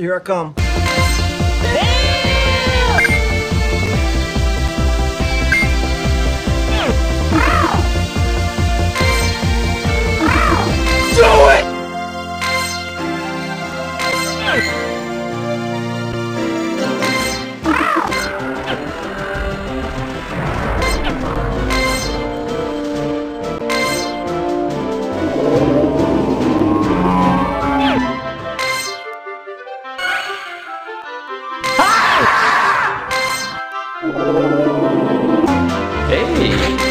Here I come. Do it! Hey!